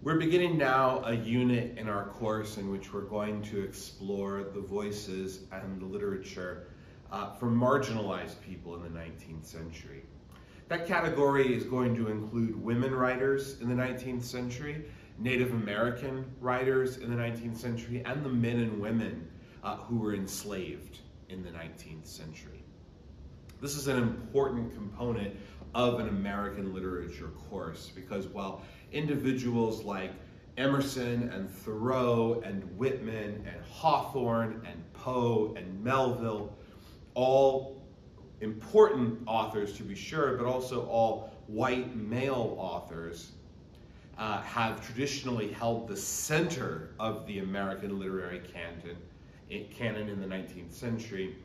We're beginning now a unit in our course in which we're going to explore the voices and the literature uh, from marginalized people in the 19th century. That category is going to include women writers in the 19th century, Native American writers in the 19th century, and the men and women uh, who were enslaved in the 19th century. This is an important component of an American literature course because while individuals like Emerson and Thoreau and Whitman and Hawthorne and Poe and Melville, all important authors to be sure, but also all white male authors, uh, have traditionally held the center of the American literary canon, canon in the 19th century.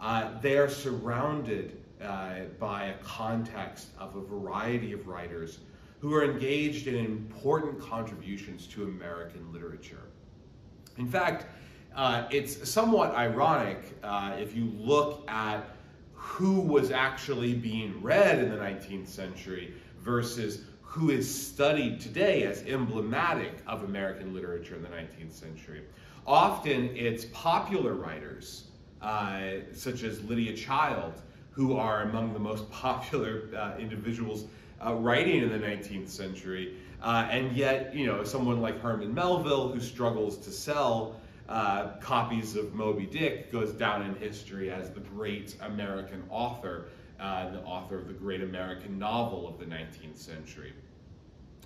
Uh, they are surrounded uh, by a context of a variety of writers who are engaged in important contributions to American literature. In fact, uh, it's somewhat ironic uh, if you look at who was actually being read in the 19th century versus who is studied today as emblematic of American literature in the 19th century. Often it's popular writers, uh, such as Lydia Child, who are among the most popular uh, individuals uh, writing in the 19th century. Uh, and yet, you know, someone like Herman Melville, who struggles to sell uh, copies of Moby Dick, goes down in history as the great American author, uh, the author of the great American novel of the 19th century.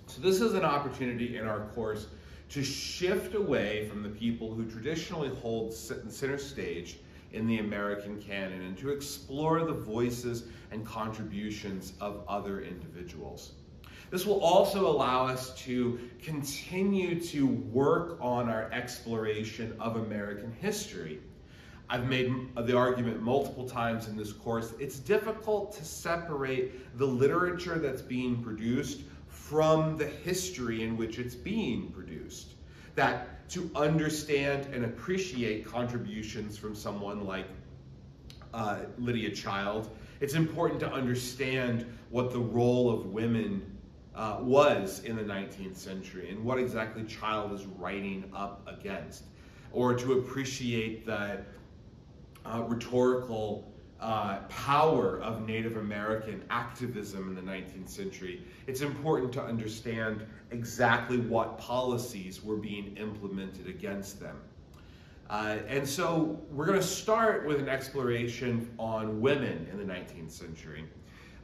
So this is an opportunity in our course to shift away from the people who traditionally hold center stage in the American canon and to explore the voices and contributions of other individuals. This will also allow us to continue to work on our exploration of American history. I've made the argument multiple times in this course. It's difficult to separate the literature that's being produced from the history in which it's being produced. That to understand and appreciate contributions from someone like uh, Lydia Child, it's important to understand what the role of women uh, was in the 19th century and what exactly Child is writing up against, or to appreciate the uh, rhetorical uh, power of Native American activism in the 19th century, it's important to understand exactly what policies were being implemented against them. Uh, and so we're going to start with an exploration on women in the 19th century.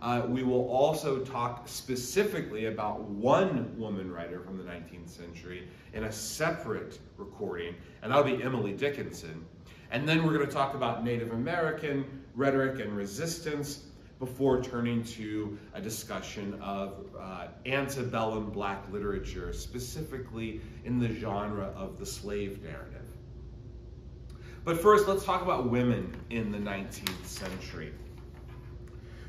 Uh, we will also talk specifically about one woman writer from the 19th century in a separate recording, and that'll be Emily Dickinson. And then we're going to talk about Native American rhetoric and resistance before turning to a discussion of uh, antebellum black literature, specifically in the genre of the slave narrative. But first, let's talk about women in the 19th century.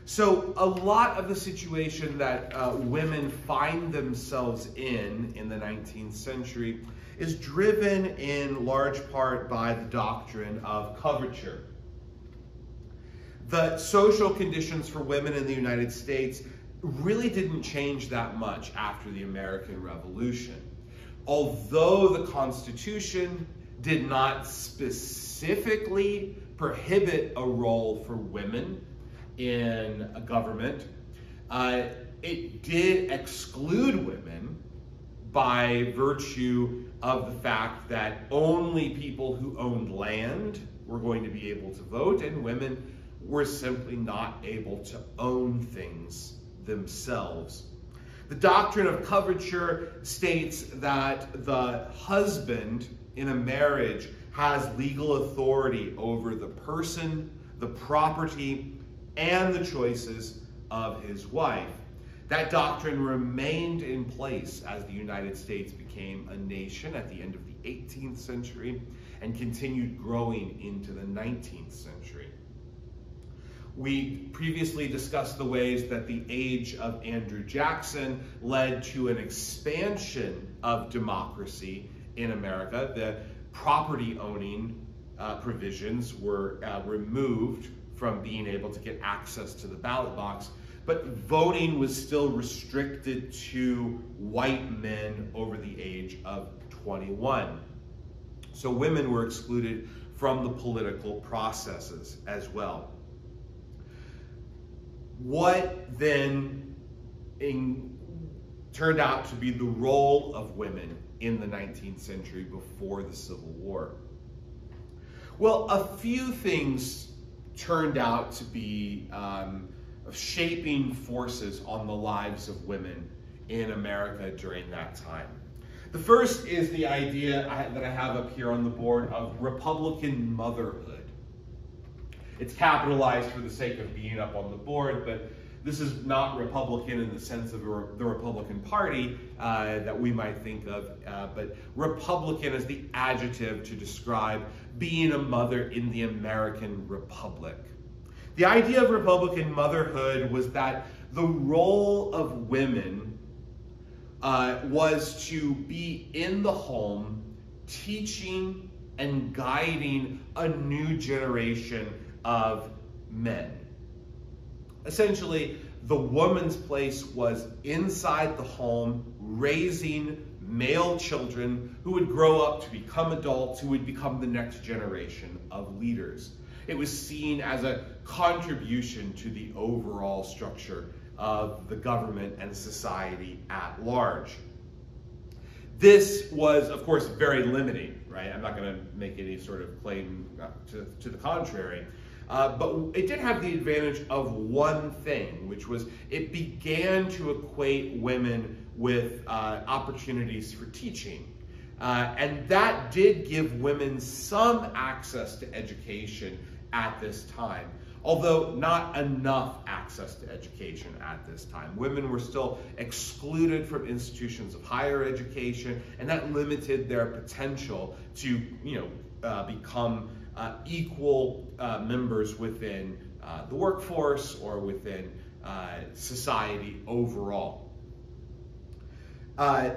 So, a lot of the situation that uh, women find themselves in in the 19th century is driven in large part by the doctrine of coverture. The social conditions for women in the United States really didn't change that much after the American Revolution. Although the Constitution did not specifically prohibit a role for women in a government, uh, it did exclude women by virtue of the fact that only people who owned land were going to be able to vote, and women were simply not able to own things themselves. The doctrine of coverture states that the husband in a marriage has legal authority over the person, the property, and the choices of his wife. That doctrine remained in place as the United States became a nation at the end of the 18th century and continued growing into the 19th century. We previously discussed the ways that the age of Andrew Jackson led to an expansion of democracy in America. The property owning uh, provisions were uh, removed from being able to get access to the ballot box but voting was still restricted to white men over the age of 21. So women were excluded from the political processes as well. What then in, turned out to be the role of women in the 19th century before the Civil War? Well, a few things turned out to be um, shaping forces on the lives of women in America during that time. The first is the idea that I have up here on the board of Republican motherhood. It's capitalized for the sake of being up on the board, but this is not Republican in the sense of the Republican Party uh, that we might think of, uh, but Republican as the adjective to describe being a mother in the American Republic. The idea of Republican motherhood was that the role of women uh, was to be in the home, teaching and guiding a new generation of men. Essentially, the woman's place was inside the home, raising male children who would grow up to become adults, who would become the next generation of leaders. It was seen as a contribution to the overall structure of the government and society at large. This was, of course, very limiting, right? I'm not going to make any sort of claim to, to the contrary. Uh, but it did have the advantage of one thing, which was it began to equate women with uh, opportunities for teaching. Uh, and that did give women some access to education at this time, although not enough access to education at this time. Women were still excluded from institutions of higher education, and that limited their potential to, you know, uh, become uh, equal uh, members within uh, the workforce or within uh, society overall. Uh,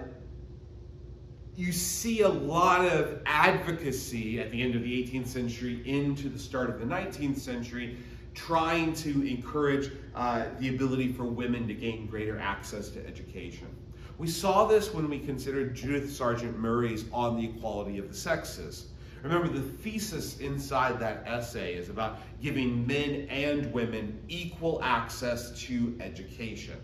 you see a lot of advocacy at the end of the 18th century into the start of the 19th century trying to encourage uh, the ability for women to gain greater access to education. We saw this when we considered Judith Sargent Murray's On the Equality of the Sexes. Remember, the thesis inside that essay is about giving men and women equal access to education.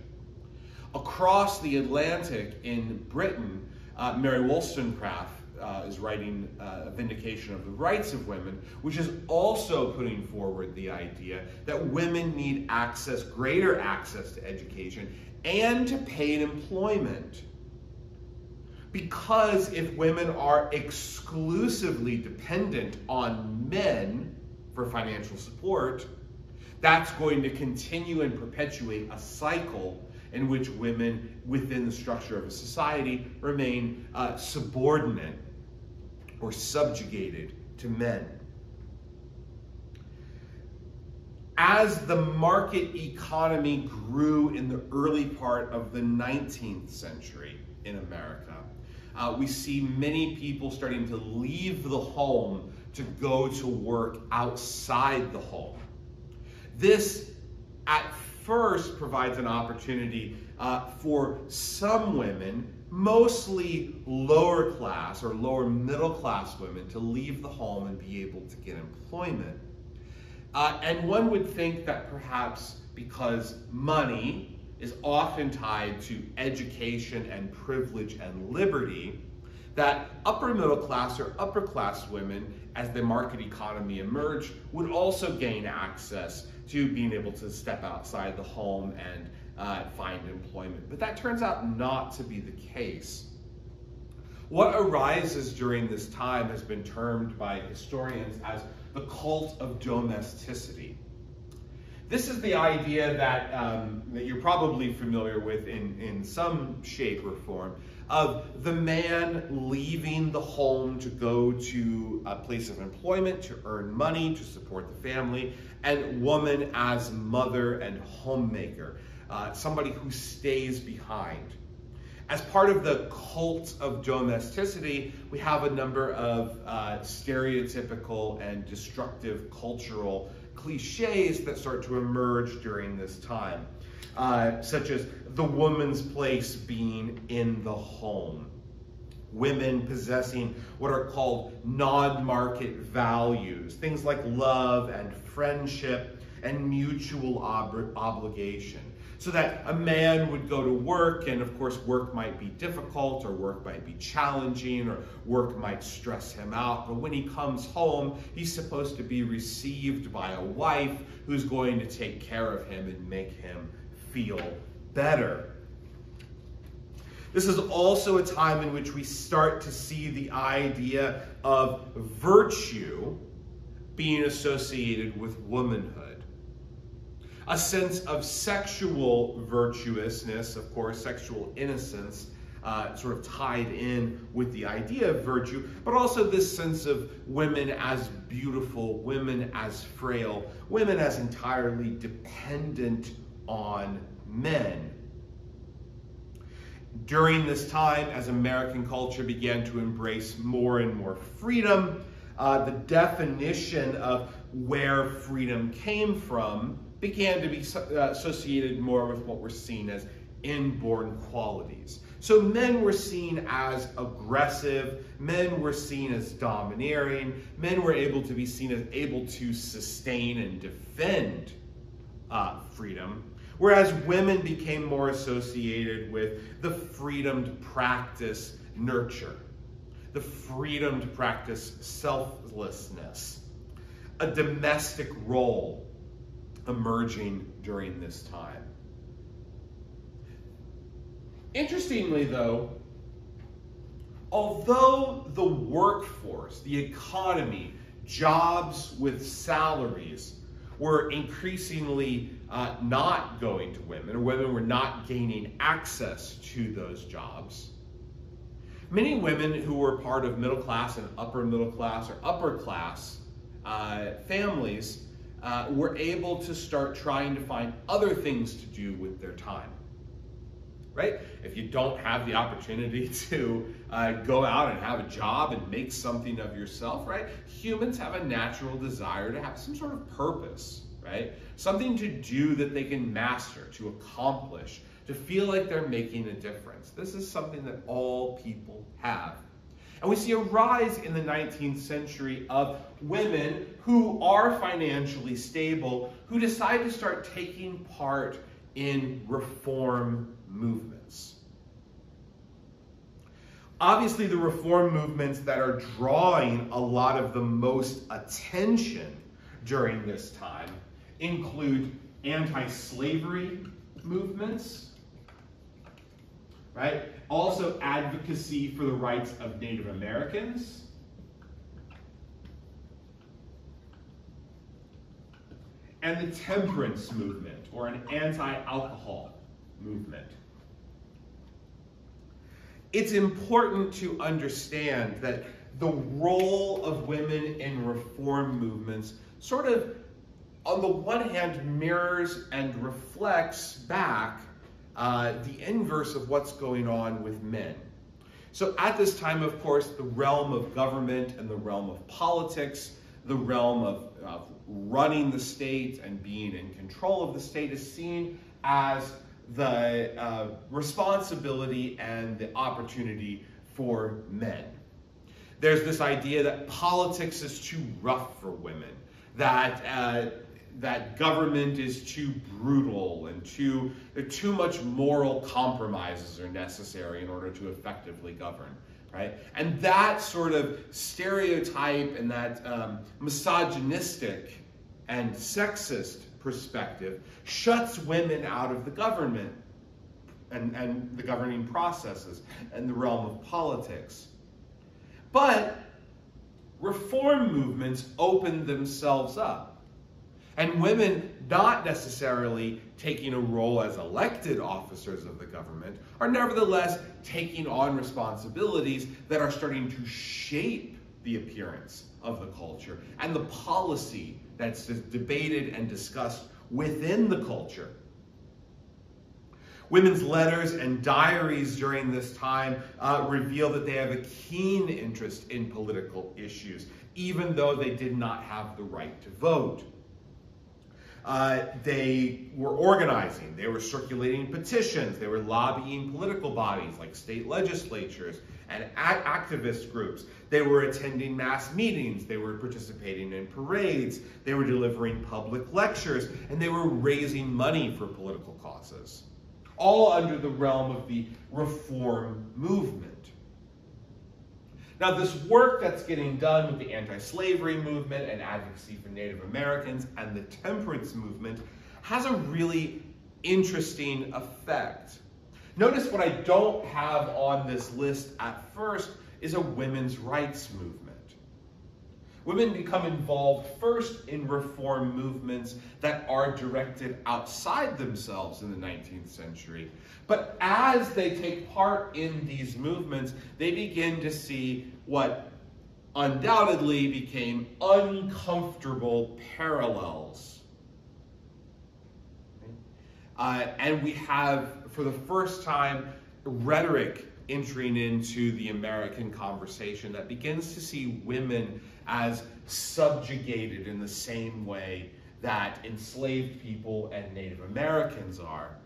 Across the Atlantic in Britain, uh, Mary Wollstonecraft uh, is writing uh, a vindication of the rights of women, which is also putting forward the idea that women need access, greater access to education and to paid employment. Because if women are exclusively dependent on men for financial support, that's going to continue and perpetuate a cycle in which women within the structure of a society remain uh, subordinate or subjugated to men. As the market economy grew in the early part of the 19th century in America, uh, we see many people starting to leave the home to go to work outside the home. This, at first, provides an opportunity uh, for some women, mostly lower class or lower middle class women, to leave the home and be able to get employment. Uh, and one would think that perhaps because money is often tied to education and privilege and liberty, that upper middle class or upper class women, as the market economy emerged, would also gain access to being able to step outside the home and uh, find employment. But that turns out not to be the case. What arises during this time has been termed by historians as the cult of domesticity. This is the idea that, um, that you're probably familiar with in, in some shape or form of the man leaving the home to go to a place of employment to earn money to support the family, and woman as mother and homemaker, uh, somebody who stays behind. As part of the cult of domesticity, we have a number of uh, stereotypical and destructive cultural cliches that start to emerge during this time. uh, such as the woman's place being in the home. Women possessing what are called non market values, things like love and friendship and mutual ob- obligation so that a man would go to work, and of course, work might be difficult, or work might be challenging, or work might stress him out. But when he comes home, he's supposed to be received by a wife who's going to take care of him and make him feel better. This is also a time in which we start to see the idea of virtue being associated with womanhood a sense of sexual virtuousness, of course, sexual innocence, uh, sort of tied in with the idea of virtue, but also this sense of women as beautiful, women as frail, women as entirely dependent on men. During this time, as American culture began to embrace more and more freedom, uh, the definition of where freedom came from began to be uh, associated more with what were seen as inborn qualities. So men were seen as aggressive, men were seen as domineering, men were able to be seen as able to sustain and defend uh, freedom, whereas women became more associated with the freedom to practice nurture, the freedom to practice selflessness, a domestic role emerging during this time. Interestingly, though, although the workforce, the economy, jobs with salaries were increasingly uh, not going to women, or women were not gaining access to those jobs, many women who were part of middle class and upper middle class or upper class uh, families uh, were able to start trying to find other things to do with their time. Right? If you don't have the opportunity to uh, go out and have a job and make something of yourself, right? Humans have a natural desire to have some sort of purpose, right? Something to do that they can master, to accomplish, to feel like they're making a difference. This is something that all people have. And we see a rise in the 19th century of women who are financially stable who decide to start taking part in reform movements. Obviously, the reform movements that are drawing a lot of the most attention during this time include anti slavery movements, right? Also, advocacy for the rights of Native Americans. And the temperance movement, or an anti alcohol movement. It's important to understand that the role of women in reform movements sort of, on the one hand, mirrors and reflects back uh, the inverse of what's going on with men. So at this time, of course, the realm of government and the realm of politics, the realm of, of running the state and being in control of the state is seen as the uh, responsibility and the opportunity for men. There's this idea that politics is too rough for women, that uh, that government is too brutal and too too much moral compromises are necessary in order to effectively govern right? And that sort of stereotype and that um, misogynistic and sexist perspective shuts women out of the government and, and the governing processes and the realm of politics. But reform movements open themselves up and women not necessarily taking a role as elected officers of the government are nevertheless taking on responsibilities that are starting to shape the appearance of the culture and the policy that's debated and discussed within the culture. Women's letters and diaries during this time uh, reveal that they have a keen interest in political issues, even though they did not have the right to vote. Uh, they were organizing, they were circulating petitions, they were lobbying political bodies like state legislatures and activist groups. They were attending mass meetings, they were participating in parades, they were delivering public lectures, and they were raising money for political causes. All under the realm of the reform movement. Now, this work that's getting done with the anti slavery movement and advocacy for Native Americans and the temperance movement has a really interesting effect. Notice what I don't have on this list at first is a women's rights movement. Women become involved first in reform movements that are directed outside themselves in the 19th century. But as they take part in these movements, they begin to see what undoubtedly became uncomfortable parallels. Uh, and we have, for the first time, rhetoric entering into the American conversation that begins to see women as subjugated in the same way that enslaved people and Native Americans are.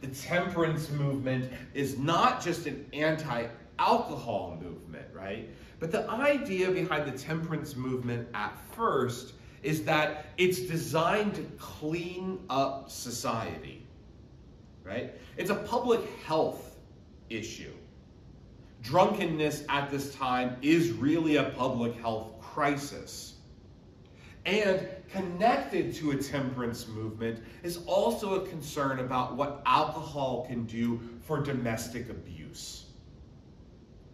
The temperance movement is not just an anti alcohol movement, right? But the idea behind the temperance movement at first is that it's designed to clean up society, right? It's a public health issue. Drunkenness at this time is really a public health crisis. And connected to a temperance movement is also a concern about what alcohol can do for domestic abuse.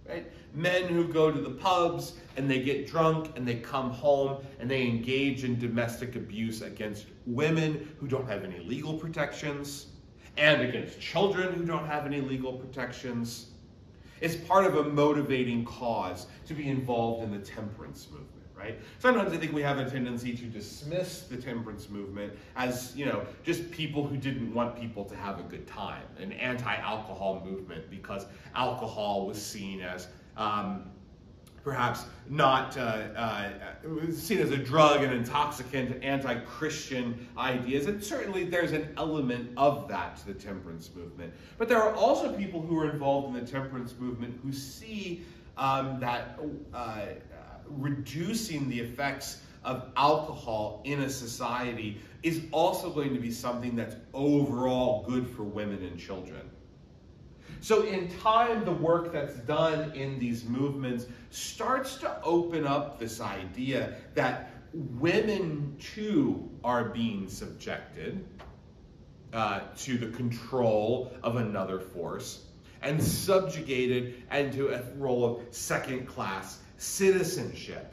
Right? Men who go to the pubs and they get drunk and they come home and they engage in domestic abuse against women who don't have any legal protections and against children who don't have any legal protections. It's part of a motivating cause to be involved in the temperance movement right? Sometimes I think we have a tendency to dismiss the temperance movement as, you know, just people who didn't want people to have a good time, an anti-alcohol movement because alcohol was seen as um, perhaps not uh, uh, seen as a drug, and intoxicant, anti-Christian ideas. And certainly there's an element of that to the temperance movement. But there are also people who are involved in the temperance movement who see um, that uh, reducing the effects of alcohol in a society is also going to be something that's overall good for women and children. So, in time, the work that's done in these movements starts to open up this idea that women too are being subjected uh, to the control of another force and subjugated into a role of second class citizenship.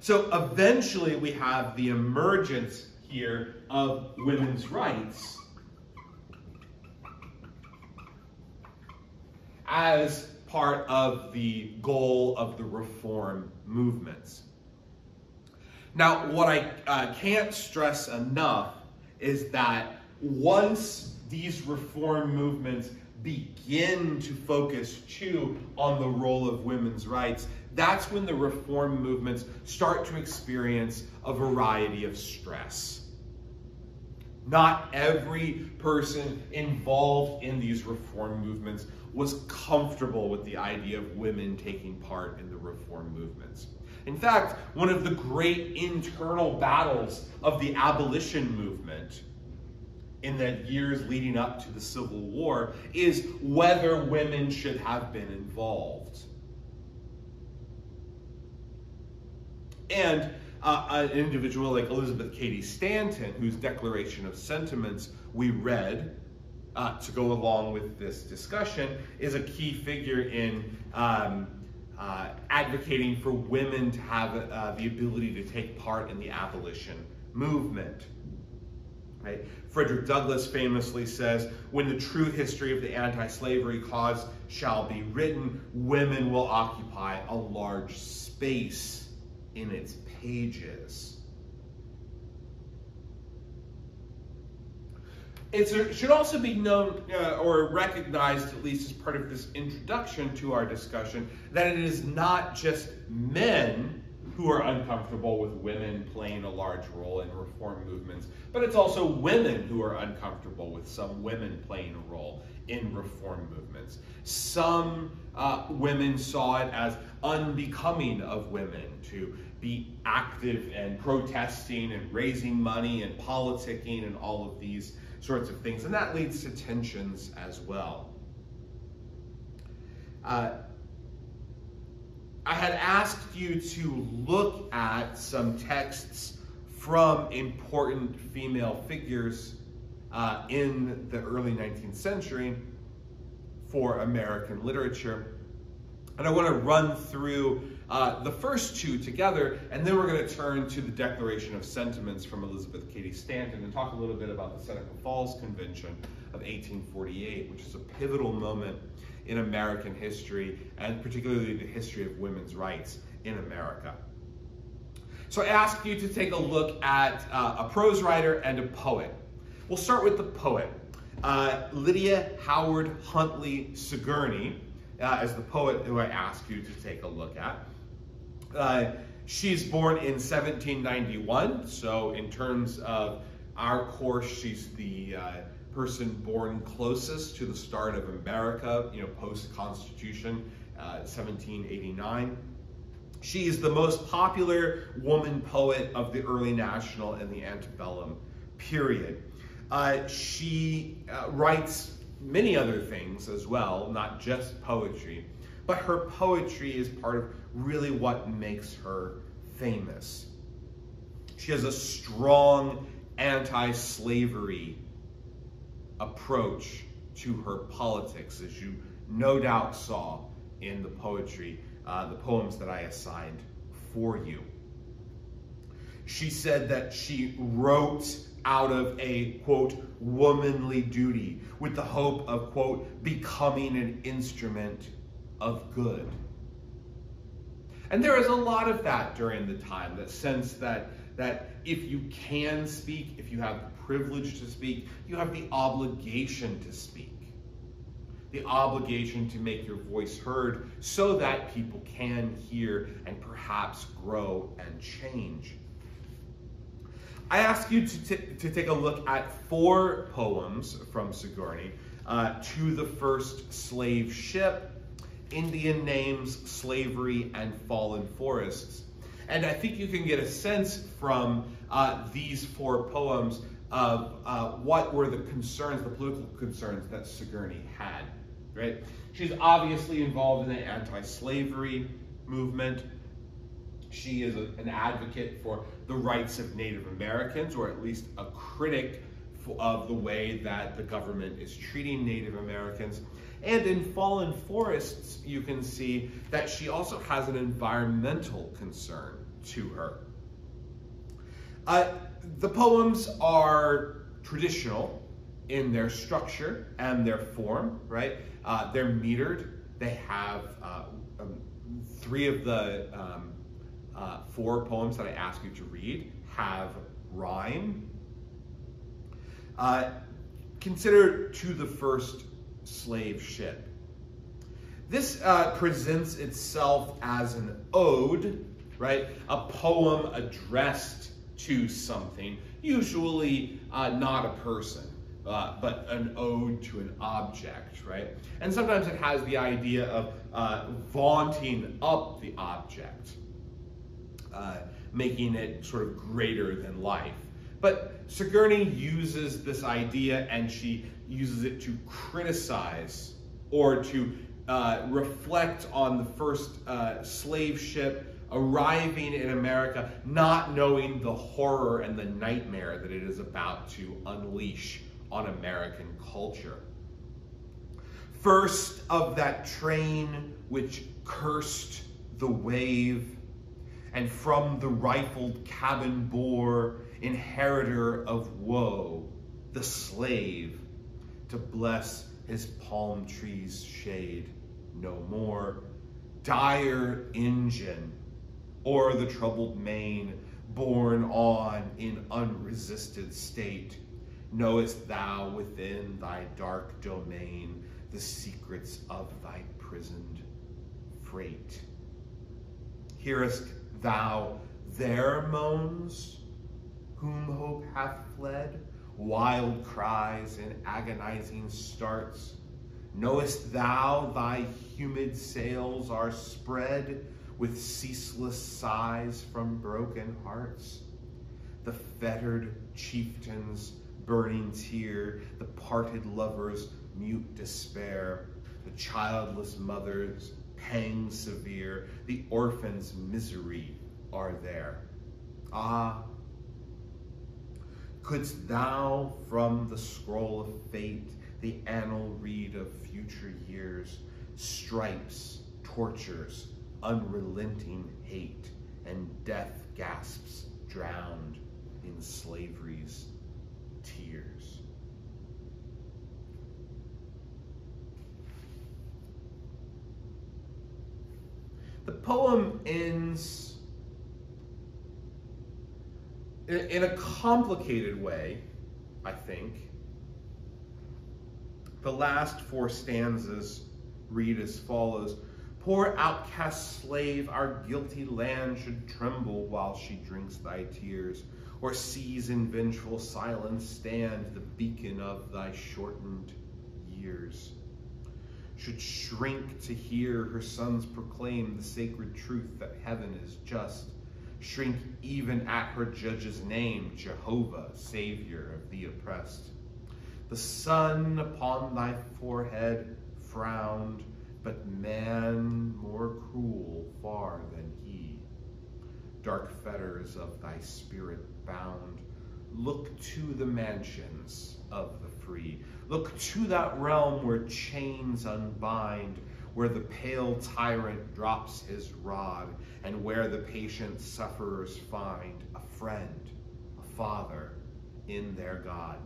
So eventually we have the emergence here of women's rights as part of the goal of the reform movements. Now, what I uh, can't stress enough is that once these reform movements begin to focus too on the role of women's rights, that's when the reform movements start to experience a variety of stress. Not every person involved in these reform movements was comfortable with the idea of women taking part in the reform movements. In fact, one of the great internal battles of the abolition movement in the years leading up to the Civil War is whether women should have been involved. And uh, an individual like Elizabeth Cady Stanton, whose Declaration of Sentiments we read uh, to go along with this discussion, is a key figure in um, uh, advocating for women to have uh, the ability to take part in the abolition movement. Right? Frederick Douglass famously says, when the true history of the anti-slavery cause shall be written, women will occupy a large space in its pages. It should also be known uh, or recognized, at least as part of this introduction to our discussion, that it is not just men who are uncomfortable with women playing a large role in reform movements, but it's also women who are uncomfortable with some women playing a role in reform movements. Some uh, women saw it as unbecoming of women to be active and protesting and raising money and politicking and all of these sorts of things. And that leads to tensions as well. Uh, I had asked you to look at some texts from important female figures uh, in the early 19th century for American literature. And I want to run through uh, the first two together, and then we're going to turn to the Declaration of Sentiments from Elizabeth Cady Stanton and talk a little bit about the Seneca Falls Convention of 1848, which is a pivotal moment in American history, and particularly the history of women's rights in America. So I ask you to take a look at uh, a prose writer and a poet. We'll start with the poet. Uh, Lydia Howard Huntley Sigourney uh, as the poet who I ask you to take a look at. Uh, she's born in 1791, so in terms of our course, she's the uh, person born closest to the start of America, you know, post-Constitution, uh, 1789. She is the most popular woman poet of the early national and the antebellum period. Uh, she uh, writes many other things as well, not just poetry, but her poetry is part of really what makes her famous. She has a strong anti-slavery approach to her politics, as you no doubt saw in the poetry, uh, the poems that I assigned for you. She said that she wrote out of a, quote, womanly duty with the hope of, quote, becoming an instrument of good. And there is a lot of that during the time, that sense that, that if you can speak, if you have the privilege to speak, you have the obligation to speak. The obligation to make your voice heard so that people can hear and perhaps grow and change. I ask you to, to take a look at four poems from Sigourney uh, to the first slave ship, Indian names, slavery, and fallen forests. And I think you can get a sense from uh, these four poems of uh, what were the concerns, the political concerns that Sigourney had, right? She's obviously involved in the anti-slavery movement. She is a, an advocate for the rights of Native Americans, or at least a critic of the way that the government is treating Native Americans. And in Fallen Forests, you can see that she also has an environmental concern to her. Uh, the poems are traditional in their structure and their form, right? Uh, they're metered. They have uh, um, three of the um, uh, four poems that I ask you to read have rhyme. Uh, consider to the first slave ship. This uh, presents itself as an ode, right? A poem addressed to something, usually uh, not a person, uh, but an ode to an object, right? And sometimes it has the idea of uh, vaunting up the object, uh, making it sort of greater than life. But Sigourney uses this idea and she uses it to criticize or to uh, reflect on the first uh, slave ship arriving in America, not knowing the horror and the nightmare that it is about to unleash on American culture. First of that train which cursed the wave, and from the rifled cabin bore inheritor of woe, the slave, to bless his palm tree's shade no more. Dire engine, or the troubled main, borne on in unresisted state, knowest thou within thy dark domain the secrets of thy prisoned freight. Hearest thou their moans, whom hope hath fled? Wild cries and agonizing starts. Knowest thou thy humid sails are spread with ceaseless sighs from broken hearts? The fettered chieftain's burning tear, the parted lover's mute despair, the childless mother's pang severe, the orphan's misery are there. Ah, couldst thou from the scroll of fate, the annal read of future years, stripes, tortures, unrelenting hate, and death gasps drowned in slavery's tears. The poem ends in a complicated way, I think. The last four stanzas read as follows Poor outcast slave, our guilty land should tremble while she drinks thy tears, or sees in vengeful silence stand the beacon of thy shortened years. Should shrink to hear her sons proclaim the sacred truth that heaven is just, shrink even at her judge's name, Jehovah, Savior of the oppressed. The sun upon thy forehead frowned, but man more cruel far than he. Dark fetters of thy spirit bound, look to the mansions of the free. Look to that realm where chains unbind, where the pale tyrant drops his rod, and where the patient sufferers find a friend, a father in their God.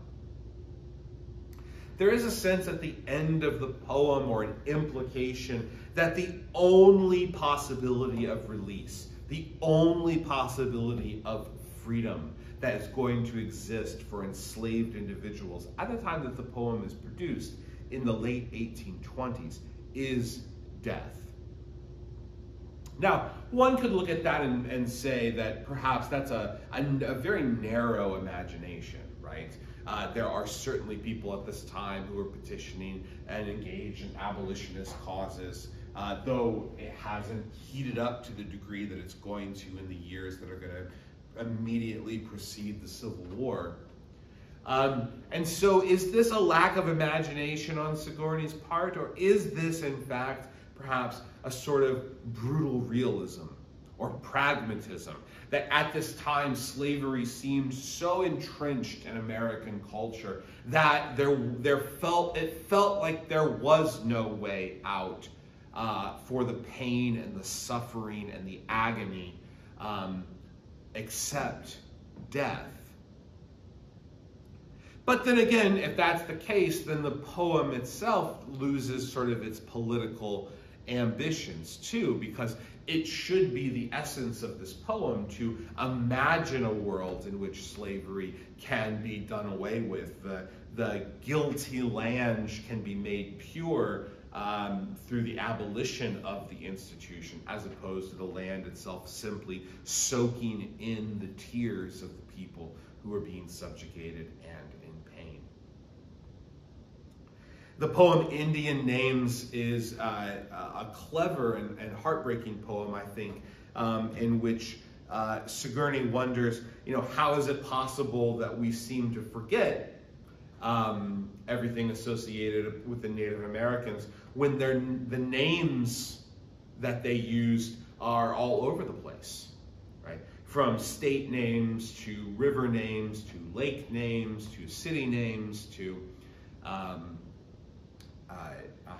There is a sense at the end of the poem or an implication that the only possibility of release, the only possibility of freedom that is going to exist for enslaved individuals at the time that the poem is produced in the late 1820s is death. Now, one could look at that and, and say that perhaps that's a, a, a very narrow imagination, right? Uh, there are certainly people at this time who are petitioning and engaged in abolitionist causes, uh, though it hasn't heated up to the degree that it's going to in the years that are going to immediately precede the Civil War. Um, and so, is this a lack of imagination on Sigourney's part, or is this, in fact, perhaps a sort of brutal realism or pragmatism? That at this time, slavery seemed so entrenched in American culture that there, there felt, it felt like there was no way out uh, for the pain and the suffering and the agony um, except death. But then again, if that's the case, then the poem itself loses sort of its political ambitions too, because it should be the essence of this poem to imagine a world in which slavery can be done away with. The, the guilty land can be made pure um, through the abolition of the institution, as opposed to the land itself simply soaking in the tears of the people who are being subjugated and in pain. The poem Indian Names is uh, a clever and, and, heartbreaking poem, I think, um, in which uh, Sigourney wonders, you know, how is it possible that we seem to forget um, everything associated with the Native Americans when the names that they used are all over the place, right? From state names to river names to lake names to city names to um, uh, uh,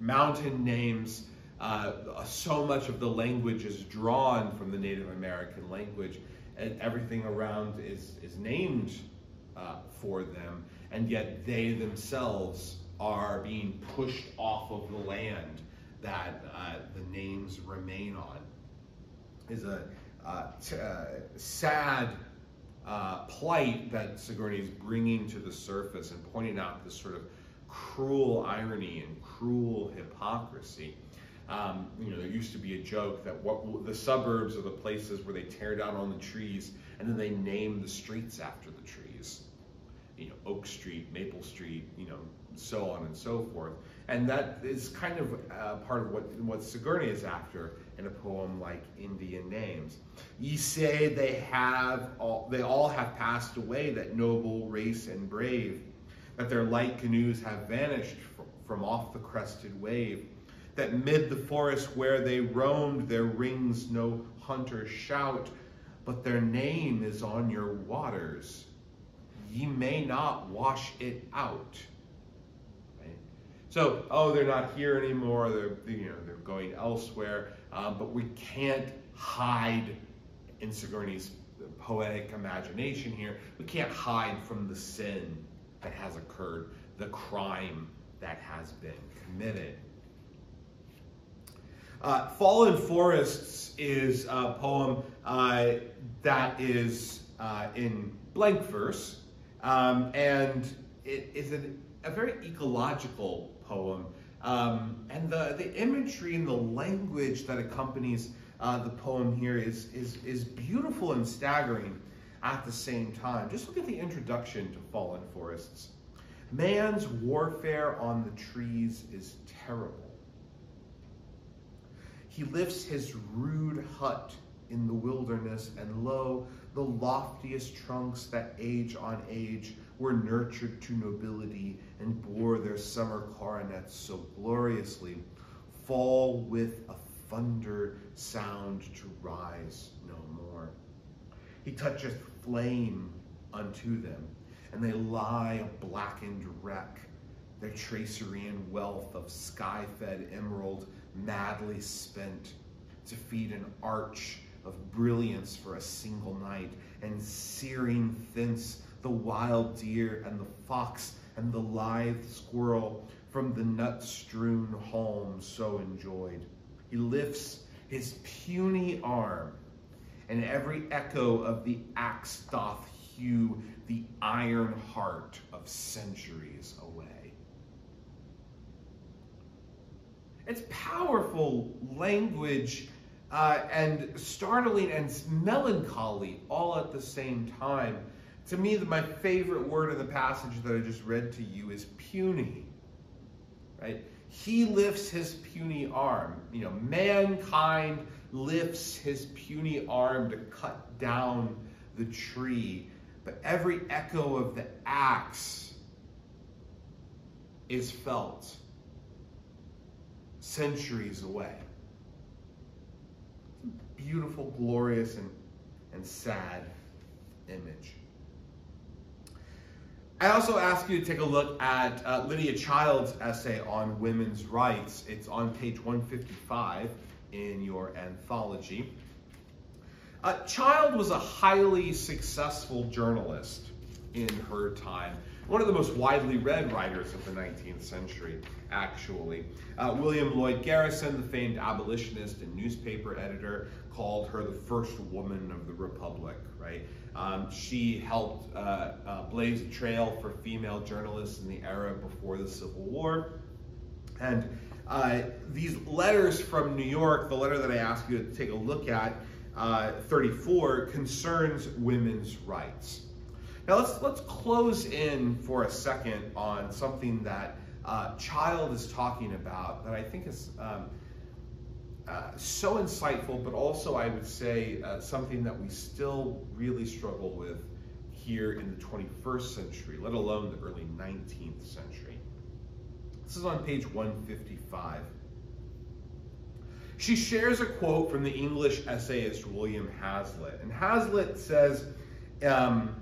mountain names. Uh, so much of the language is drawn from the Native American language, and everything around is, is named for them, and yet they themselves are being pushed off of the land that uh, the names remain on. Is a uh, uh, sad plight that Sigourney is bringing to the surface and pointing out this sort of cruel irony and cruel hypocrisy. Um, you know, there used to be a joke that what the suburbs are the places where they tear down all the trees and then they name the streets after the trees. You know, Oak Street, Maple Street, you know, so on and so forth. And that is kind of uh, part of what, what Sigourney is after in a poem like Indian Names. Ye say they have all, they all have passed away, that noble race and brave, that their light canoes have vanished from off the crested wave, that mid the forest where they roamed there rings no hunter shout, but their name is on your waters. Ye may not wash it out. So, oh, they're not here anymore. They're you know they're going elsewhere. Um, but we can't hide in Sigourney's poetic imagination here. We can't hide from the sin that has occurred, the crime that has been committed. Uh, Fallen Forests is a poem uh, that is uh, in blank verse, um, and it is an, a very ecological poem. Um, and the, the imagery and the language that accompanies uh, the poem here is, is, is beautiful and staggering at the same time. Just look at the introduction to Fallen Forests. Man's warfare on the trees is terrible. He lifts his rude hut in the wilderness, and lo, the loftiest trunks that age on age were nurtured to nobility and bore their summer coronets so gloriously, fall with a thunder sound to rise no more. He toucheth flame unto them, and they lie a blackened wreck, their tracery and wealth of sky-fed emerald madly spent to feed an arch of brilliance for a single night, and searing thence the wild deer and the fox and the lithe squirrel from the nut-strewn home so enjoyed. He lifts his puny arm, and every echo of the axe doth hew the iron heart of centuries away. It's powerful language uh, and startling and melancholy all at the same time to me, my favorite word in the passage that I just read to you is puny. Right? He lifts his puny arm. You know, mankind lifts his puny arm to cut down the tree, but every echo of the axe is felt centuries away. Beautiful, glorious, and, and sad image. I also ask you to take a look at uh, Lydia Child's essay on women's rights. It's on page 155 in your anthology. Uh, Child was a highly successful journalist in her time. One of the most widely read writers of the 19th century, actually. Uh, William Lloyd Garrison, the famed abolitionist and newspaper editor, called her the first woman of the Republic, right? Um, she helped uh, uh, blaze a trail for female journalists in the era before the Civil War. And uh, these letters from New York, the letter that I asked you to take a look at, uh, 34, concerns women's rights. Now let's let's close in for a second on something that uh, Child is talking about that I think is um, uh, so insightful, but also I would say uh, something that we still really struggle with here in the 21st century, let alone the early 19th century. This is on page 155. She shares a quote from the English essayist William Hazlitt. And Hazlitt says, um,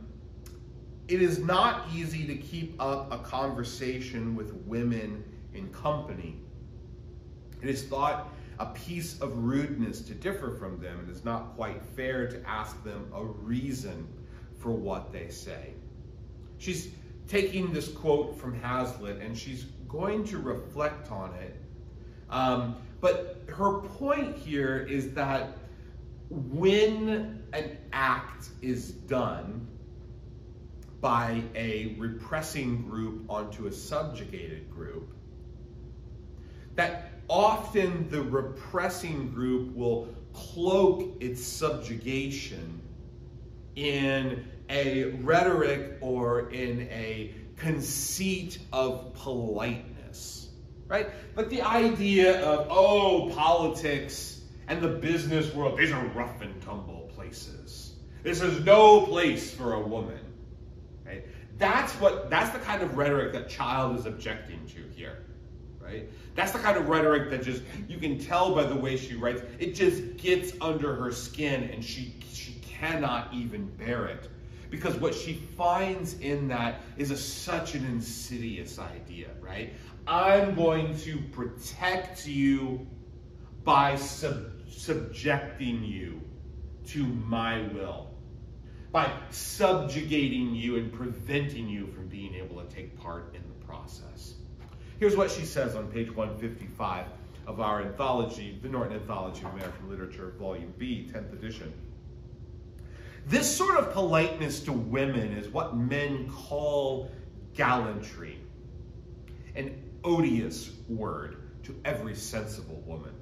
It is not easy to keep up a conversation with women in company. It is thought a piece of rudeness to differ from them. and It is not quite fair to ask them a reason for what they say. She's taking this quote from Hazlitt and she's going to reflect on it. Um, but her point here is that when an act is done by a repressing group onto a subjugated group, that often the repressing group will cloak its subjugation in a rhetoric or in a conceit of politeness, right? But the idea of, oh, politics and the business world, these are rough and tumble places. This is no place for a woman, right? That's what, that's the kind of rhetoric that Child is objecting to here, right? That's the kind of rhetoric that just, you can tell by the way she writes, it just gets under her skin and she, she cannot even bear it because what she finds in that is a, such an insidious idea, right? I'm going to protect you by sub subjecting you to my will, by subjugating you and preventing you from being able to take part in the process. Here's what she says on page 155 of our anthology, the Norton Anthology of American Literature, Volume B, 10th edition. This sort of politeness to women is what men call gallantry, an odious word to every sensible woman.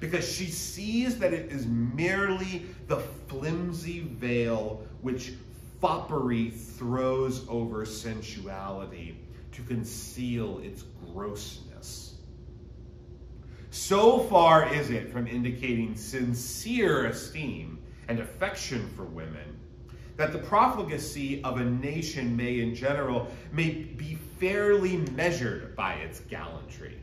Because she sees that it is merely the flimsy veil which foppery throws over sensuality to conceal its grossness. So far is it from indicating sincere esteem and affection for women, that the profligacy of a nation may in general may be fairly measured by its gallantry.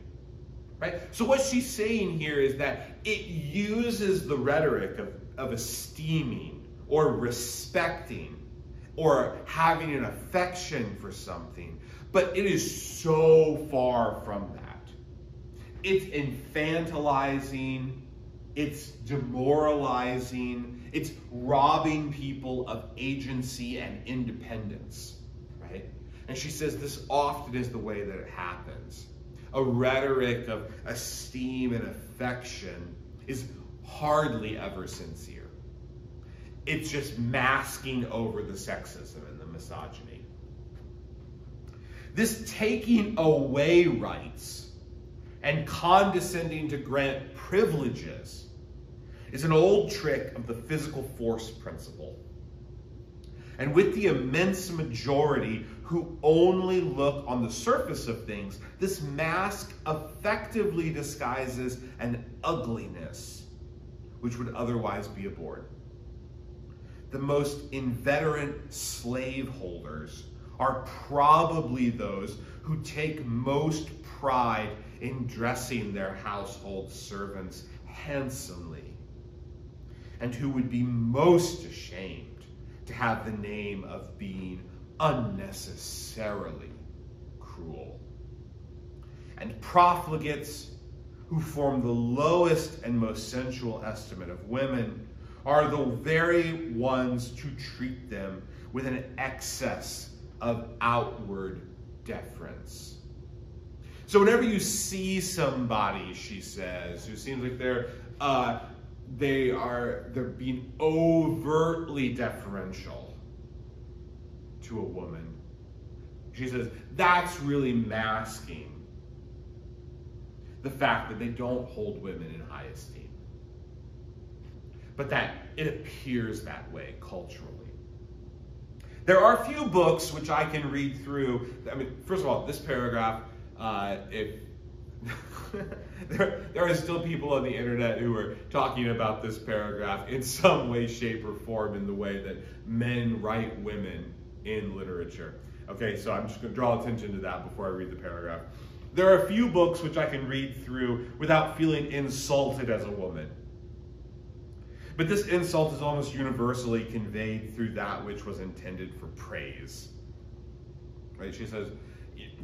Right? So what she's saying here is that it uses the rhetoric of, of esteeming or respecting or having an affection for something, but it is so far from that. It's infantilizing, it's demoralizing, it's robbing people of agency and independence, right? And she says this often is the way that it happens. A rhetoric of esteem and affection is hardly ever sincere. It's just masking over the sexism and the misogyny. This taking away rights and condescending to grant privileges is an old trick of the physical force principle. And with the immense majority who only look on the surface of things, this mask effectively disguises an ugliness which would otherwise be abhorred. The most inveterate slaveholders are probably those who take most pride in dressing their household servants handsomely and who would be most ashamed to have the name of being unnecessarily cruel. And profligates who form the lowest and most sensual estimate of women are the very ones to treat them with an excess of outward deference. So whenever you see somebody, she says, who seems like they're uh, they are they're being overtly deferential to a woman. She says that's really masking the fact that they don't hold women in high esteem. But that it appears that way culturally. There are a few books which I can read through. I mean, first of all, this paragraph, uh, if there, there are still people on the internet who are talking about this paragraph in some way, shape, or form in the way that men write women in literature. Okay, so I'm just going to draw attention to that before I read the paragraph. There are a few books which I can read through without feeling insulted as a woman. But this insult is almost universally conveyed through that which was intended for praise. Right? She says,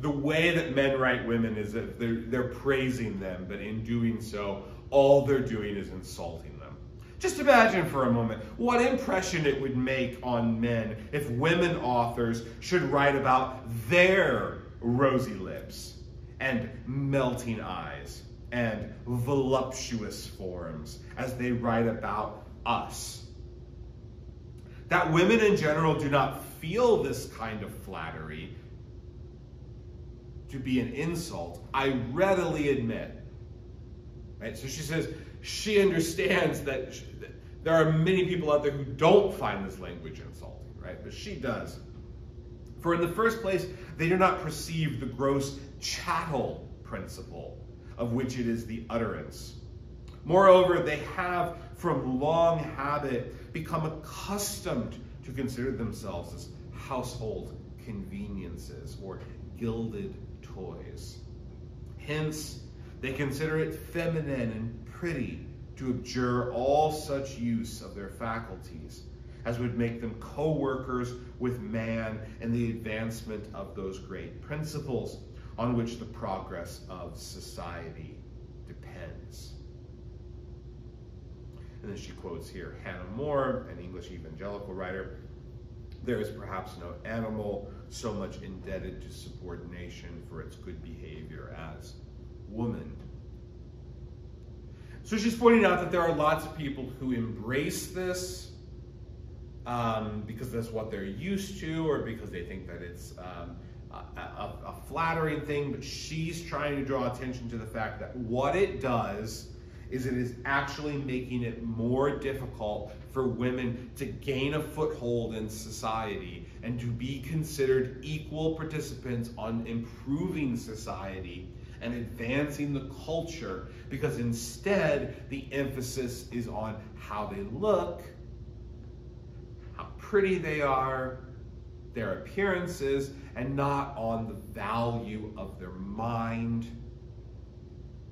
the way that men write women is that they're, they're praising them, but in doing so, all they're doing is insulting them. Just imagine for a moment what impression it would make on men if women authors should write about their rosy lips and melting eyes and voluptuous forms as they write about us. That women in general do not feel this kind of flattery to be an insult, I readily admit. Right? So she says she understands that, she, that there are many people out there who don't find this language insulting, right? But she does. For in the first place, they do not perceive the gross chattel principle of which it is the utterance. Moreover, they have from long habit become accustomed to consider themselves as household conveniences or gilded toys. Hence, they consider it feminine and pretty to abjure all such use of their faculties as would make them co-workers with man in the advancement of those great principles on which the progress of society And then she quotes here Hannah More, an English evangelical writer. There is perhaps no animal so much indebted to subordination for its good behavior as woman. So she's pointing out that there are lots of people who embrace this um, because that's what they're used to or because they think that it's um, a, a, a flattering thing, but she's trying to draw attention to the fact that what it does is it is actually making it more difficult for women to gain a foothold in society and to be considered equal participants on improving society and advancing the culture because instead the emphasis is on how they look, how pretty they are, their appearances, and not on the value of their mind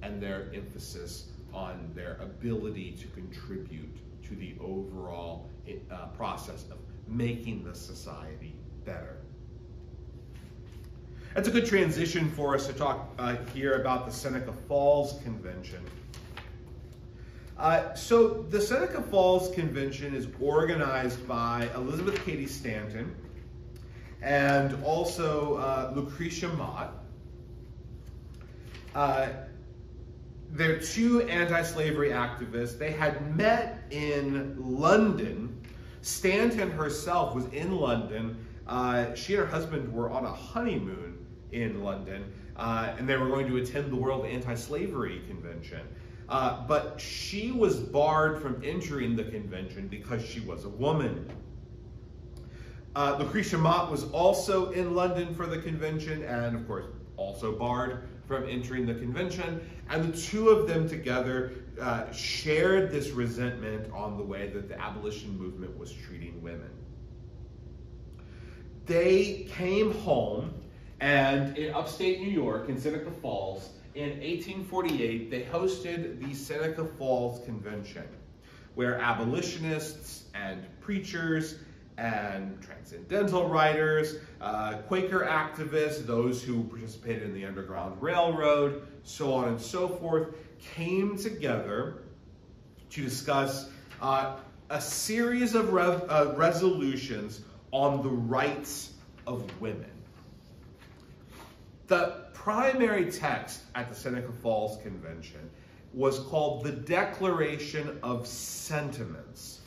and their emphasis on their ability to contribute to the overall uh, process of making the society better. That's a good transition for us to talk uh, here about the Seneca Falls Convention. Uh, so the Seneca Falls Convention is organized by Elizabeth Cady Stanton and also uh, Lucretia Mott. They're two anti-slavery activists. They had met in London. Stanton herself was in London. Uh, she and her husband were on a honeymoon in London, uh, and they were going to attend the World Anti-Slavery Convention. Uh, but she was barred from entering the convention because she was a woman. Uh, Lucretia Mott was also in London for the convention and, of course, also barred from entering the convention. And the two of them together uh, shared this resentment on the way that the abolition movement was treating women. They came home and in upstate New York, in Seneca Falls, in 1848, they hosted the Seneca Falls Convention, where abolitionists and preachers and transcendental writers, uh, Quaker activists, those who participated in the Underground Railroad, so on and so forth, came together to discuss uh, a series of re uh, resolutions on the rights of women. The primary text at the Seneca Falls Convention was called the Declaration of Sentiments.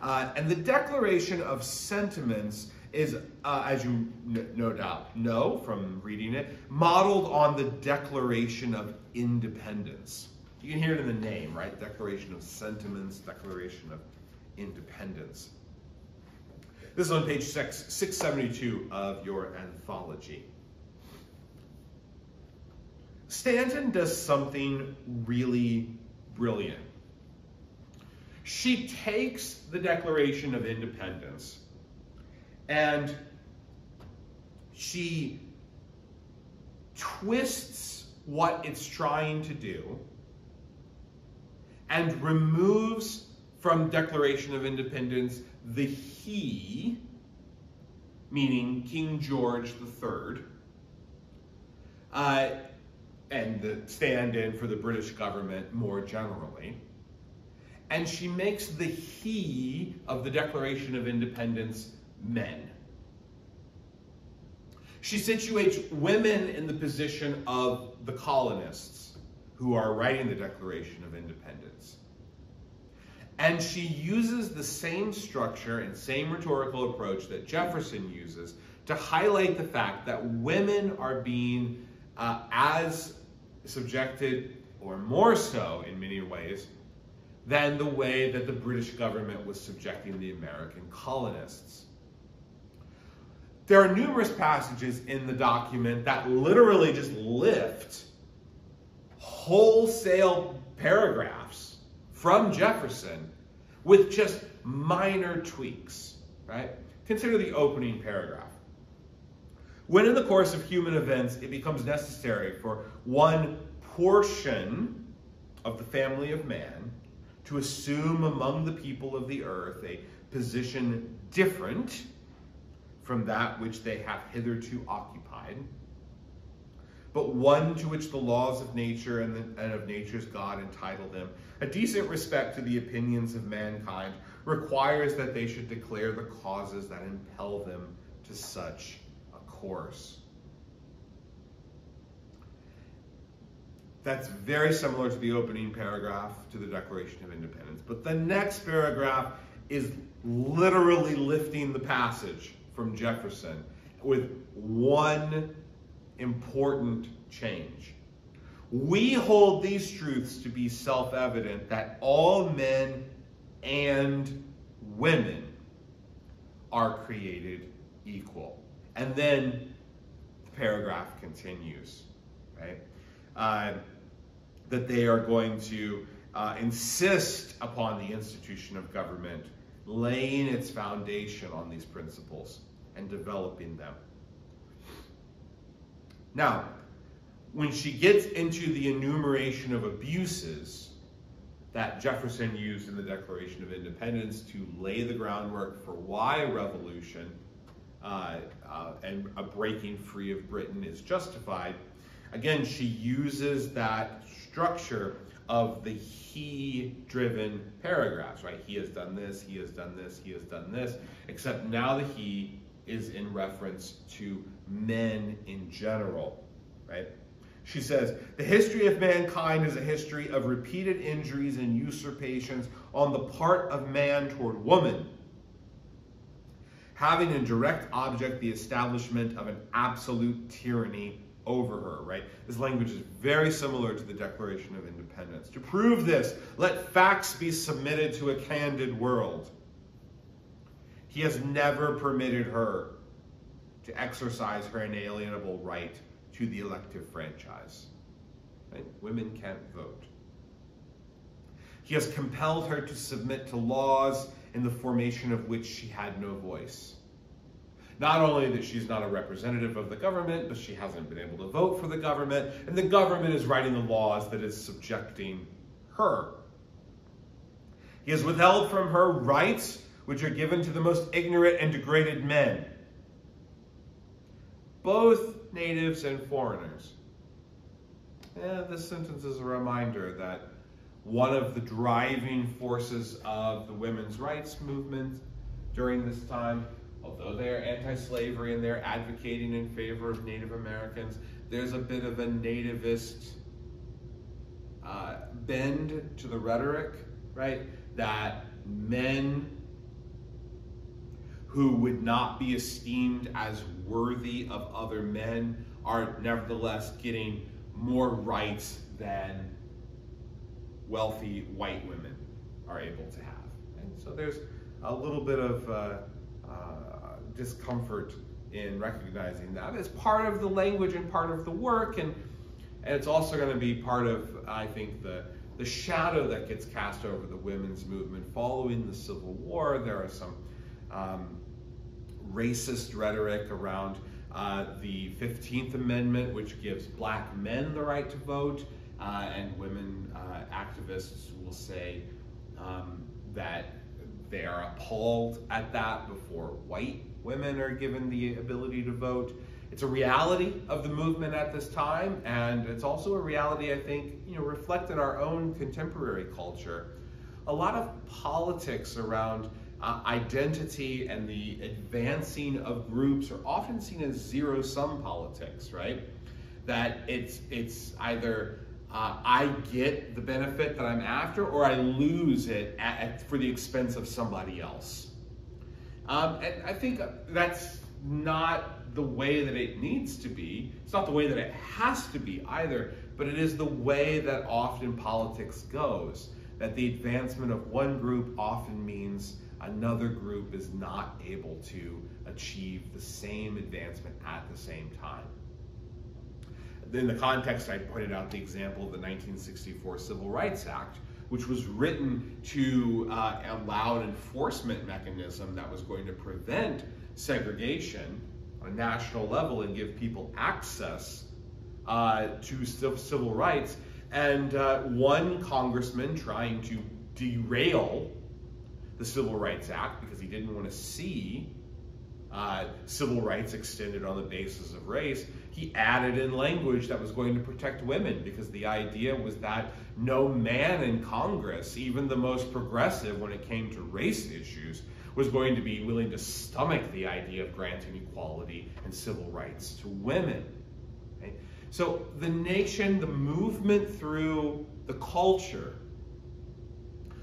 Uh, and the Declaration of Sentiments is, uh, as you no doubt know from reading it, modeled on the Declaration of Independence. You can hear it in the name, right? Declaration of Sentiments, Declaration of Independence. This is on page six, 672 of your anthology. Stanton does something really brilliant. She takes the Declaration of Independence and she twists what it's trying to do and removes from Declaration of Independence the he, meaning King George III, uh, and the stand-in for the British government more generally. And she makes the he of the Declaration of Independence men. She situates women in the position of the colonists who are writing the Declaration of Independence. And she uses the same structure and same rhetorical approach that Jefferson uses to highlight the fact that women are being uh, as subjected or more so in many ways, than the way that the British government was subjecting the American colonists. There are numerous passages in the document that literally just lift wholesale paragraphs from Jefferson with just minor tweaks, right? Consider the opening paragraph. When in the course of human events it becomes necessary for one portion of the family of man to assume among the people of the earth a position different from that which they have hitherto occupied, but one to which the laws of nature and, the, and, of nature's God entitle them. A decent respect to the opinions of mankind requires that they should declare the causes that impel them to such a course. That's very similar to the opening paragraph to the Declaration of Independence. But the next paragraph is literally lifting the passage from Jefferson with one important change. We hold these truths to be self evident that all men and women are created equal. And then the paragraph continues, right? Uh, that they are going to uh, insist upon the institution of government, laying its foundation on these principles and developing them. Now, when she gets into the enumeration of abuses that Jefferson used in the Declaration of Independence to lay the groundwork for why revolution uh, uh, and a breaking free of Britain is justified, again, she uses that structure of the he driven paragraphs, right? He has done this, he has done this, he has done this, except now the he is in reference to men in general, right? She says, the history of mankind is a history of repeated injuries and usurpations on the part of man toward woman, having in direct object the establishment of an absolute tyranny over her, right? This language is very similar to the Declaration of Independence. To prove this, let facts be submitted to a candid world. He has never permitted her to exercise her inalienable right to the elective franchise. Right? Women can't vote. He has compelled her to submit to laws in the formation of which she had no voice. Not only that she's not a representative of the government, but she hasn't been able to vote for the government, and the government is writing the laws that is subjecting her. He has withheld from her rights which are given to the most ignorant and degraded men, both natives and foreigners. This sentence is a reminder that one of the driving forces of the women's rights movement during this time although they're anti-slavery and they're advocating in favor of Native Americans, there's a bit of a nativist uh, bend to the rhetoric, right? That men who would not be esteemed as worthy of other men are nevertheless getting more rights than wealthy white women are able to have. And so there's a little bit of uh, discomfort in recognizing that. It's part of the language and part of the work, and, and it's also going to be part of, I think, the, the shadow that gets cast over the women's movement following the Civil War. There are some um, racist rhetoric around uh, the 15th Amendment, which gives black men the right to vote, uh, and women uh, activists will say um, that they are appalled at that before white women are given the ability to vote. It's a reality of the movement at this time, and it's also a reality, I think, you know, reflect in our own contemporary culture. A lot of politics around uh, identity and the advancing of groups are often seen as zero-sum politics, right? That it's it's either uh, I get the benefit that I'm after, or I lose it at, at, for the expense of somebody else. Um, and I think that's not the way that it needs to be. It's not the way that it has to be either. but it is the way that often politics goes. That the advancement of one group often means another group is not able to achieve the same advancement at the same time. In the context, I pointed out the example of the 1964 Civil Rights Act, which was written to uh, allow an enforcement mechanism that was going to prevent segregation on a national level and give people access uh, to civil rights. And uh, one congressman trying to derail the Civil Rights Act because he didn't want to see uh, civil rights extended on the basis of race, he added in language that was going to protect women because the idea was that no man in Congress, even the most progressive when it came to race issues, was going to be willing to stomach the idea of granting equality and civil rights to women. So the nation, the movement through the culture,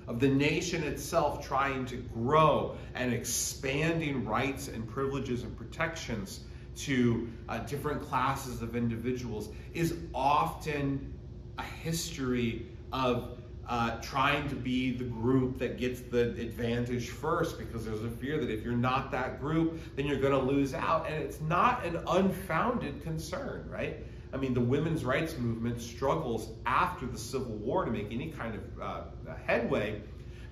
of the nation itself trying to grow and expanding rights and privileges and protections to uh, different classes of individuals is often a history of uh, trying to be the group that gets the advantage first because there's a fear that if you're not that group, then you're going to lose out. And it's not an unfounded concern, right? I mean, the women's rights movement struggles after the Civil War to make any kind of uh, headway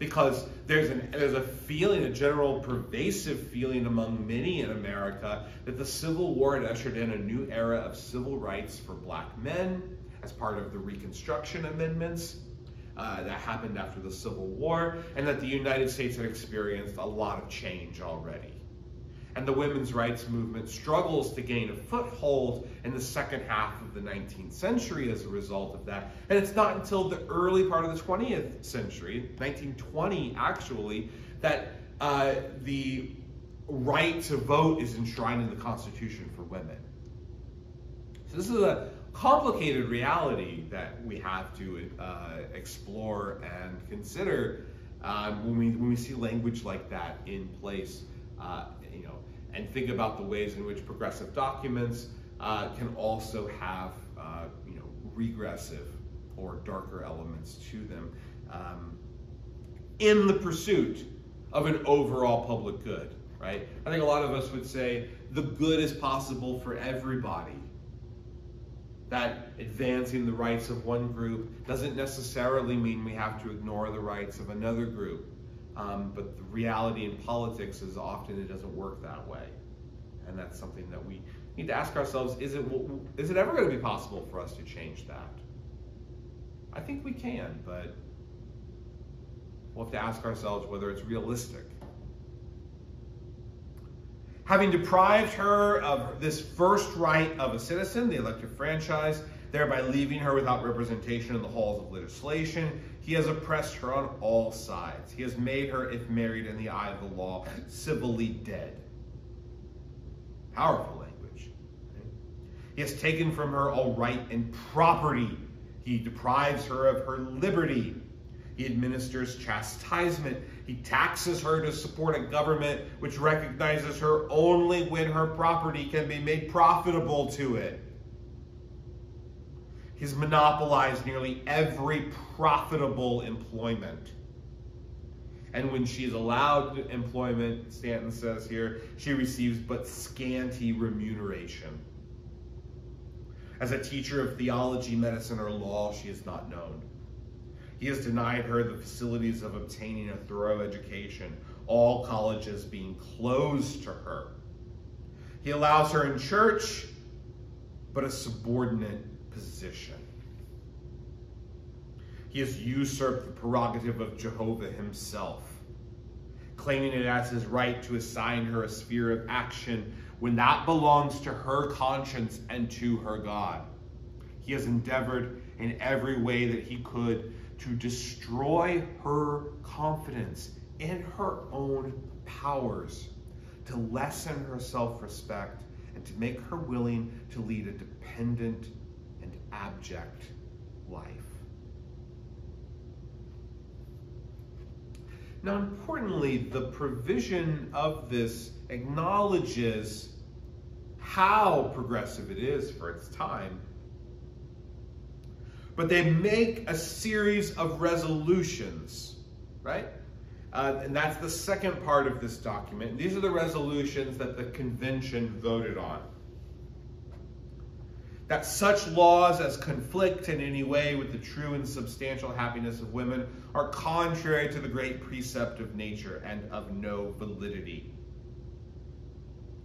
because there's, an, there's a feeling, a general pervasive feeling among many in America that the Civil War had ushered in a new era of civil rights for black men as part of the Reconstruction Amendments. Uh, that happened after the Civil War, and that the United States had experienced a lot of change already and the women's rights movement struggles to gain a foothold in the second half of the 19th century as a result of that. And it's not until the early part of the 20th century, 1920 actually, that uh, the right to vote is enshrined in the Constitution for women. So this is a complicated reality that we have to uh, explore and consider um, when, we, when we see language like that in place uh, and think about the ways in which progressive documents uh, can also have, uh, you know, regressive or darker elements to them um, in the pursuit of an overall public good, right? I think a lot of us would say the good is possible for everybody. That advancing the rights of one group doesn't necessarily mean we have to ignore the rights of another group. Um, but the reality in politics is often it doesn't work that way. And that's something that we need to ask ourselves, is it, is it ever going to be possible for us to change that? I think we can, but we'll have to ask ourselves whether it's realistic. Having deprived her of this first right of a citizen, the elective franchise, thereby leaving her without representation in the halls of legislation, he has oppressed her on all sides. He has made her, if married in the eye of the law, civilly dead. Powerful language. He has taken from her all right and property. He deprives her of her liberty. He administers chastisement. He taxes her to support a government which recognizes her only when her property can be made profitable to it. He's monopolized nearly every profitable employment. And when she is allowed employment, Stanton says here, she receives but scanty remuneration. As a teacher of theology, medicine, or law, she is not known. He has denied her the facilities of obtaining a thorough education, all colleges being closed to her. He allows her in church, but a subordinate position. He has usurped the prerogative of Jehovah himself, claiming it as his right to assign her a sphere of action when that belongs to her conscience and to her God. He has endeavored in every way that he could to destroy her confidence in her own powers, to lessen her self respect, and to make her willing to lead a dependent and abject life. Now, importantly, the provision of this acknowledges how progressive it is for its time. but they make a series of resolutions, right? Uh, and that's the second part of this document. These are the resolutions that the convention voted on. That such laws as conflict in any way with the true and substantial happiness of women are contrary to the great precept of nature and of no validity.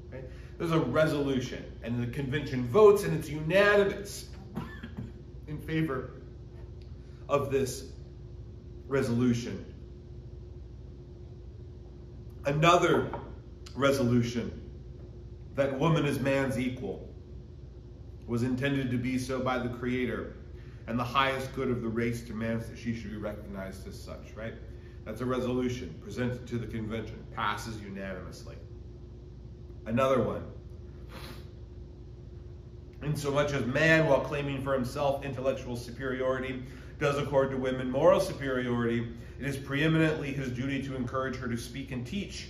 Okay? There's a resolution, and the convention votes, and it's unanimous in favor of this resolution. Another resolution that woman is man's equal was intended to be so by the Creator and the highest good of the race demands that she should be recognized as such, right? That's a resolution presented to the convention, passes unanimously. Another one. In so much as man, while claiming for himself intellectual superiority, does accord to women moral superiority, it is preeminently his duty to encourage her to speak and teach,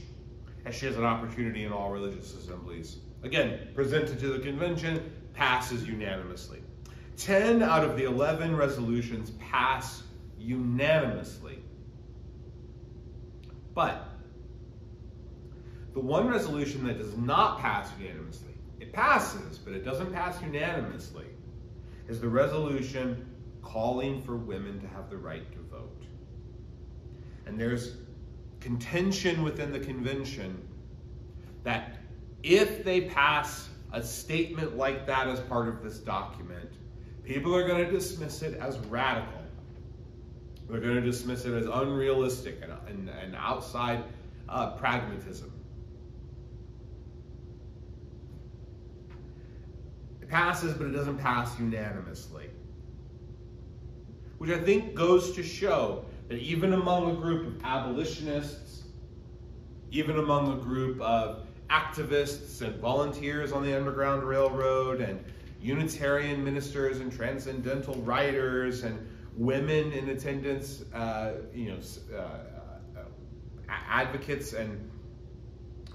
as she has an opportunity in all religious assemblies. Again, presented to the convention, passes unanimously. 10 out of the 11 resolutions pass unanimously. But the one resolution that does not pass unanimously, it passes, but it doesn't pass unanimously, is the resolution calling for women to have the right to vote. And there's contention within the convention that if they pass a statement like that as part of this document, people are going to dismiss it as radical. They're going to dismiss it as unrealistic and, and, and outside uh, pragmatism. It passes, but it doesn't pass unanimously. Which I think goes to show that even among a group of abolitionists, even among a group of activists and volunteers on the Underground Railroad and Unitarian ministers and transcendental writers and women in attendance, uh, you know, uh, uh, advocates and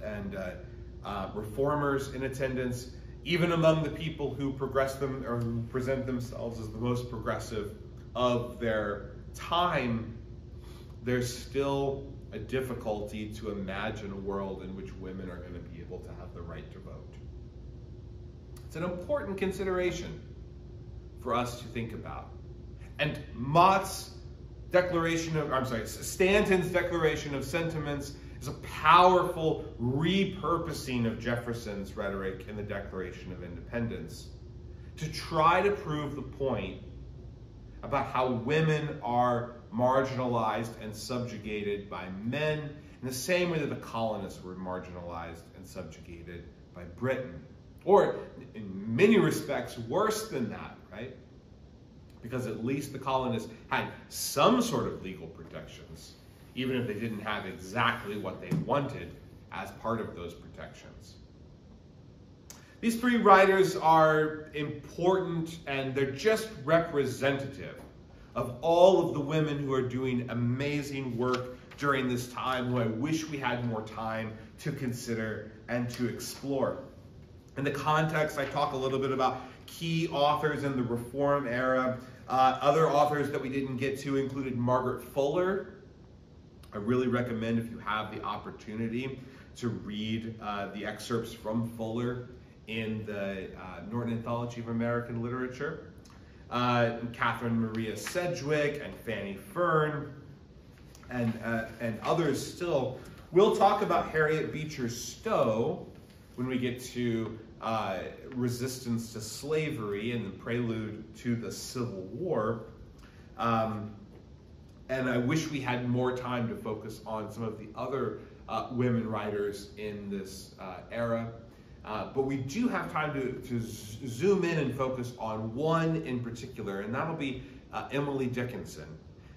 and uh, uh, reformers in attendance, even among the people who progress them or who present themselves as the most progressive of their time, there's still a difficulty to imagine a world in which women are going to be able to have the right to vote. It's an important consideration for us to think about. And Mott's declaration of, I'm sorry, Stanton's declaration of sentiments is a powerful repurposing of Jefferson's rhetoric in the Declaration of Independence to try to prove the point about how women are marginalized and subjugated by men in the same way that the colonists were marginalized and subjugated by Britain. Or in many respects, worse than that, right? Because at least the colonists had some sort of legal protections, even if they didn't have exactly what they wanted as part of those protections. These three writers are important and they're just representative of all of the women who are doing amazing work during this time who I wish we had more time to consider and to explore. In the context, I talk a little bit about key authors in the Reform era. Uh, other authors that we didn't get to included Margaret Fuller. I really recommend if you have the opportunity to read uh, the excerpts from Fuller in the uh, Norton Anthology of American Literature. Uh, Catherine Maria Sedgwick and Fanny Fern and, uh, and others still. We'll talk about Harriet Beecher Stowe when we get to uh, resistance to slavery and the prelude to the Civil War. Um, and I wish we had more time to focus on some of the other uh, women writers in this uh, era. Uh, but we do have time to, to zoom in and focus on one in particular, and that'll be uh, Emily Dickinson.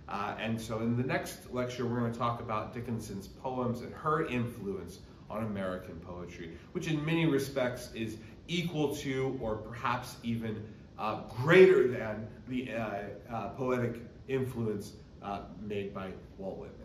Uh, and so in the next lecture, we're going to talk about Dickinson's poems and her influence on American poetry, which in many respects is equal to or perhaps even uh, greater than the uh, poetic influence made by Walt Whitman.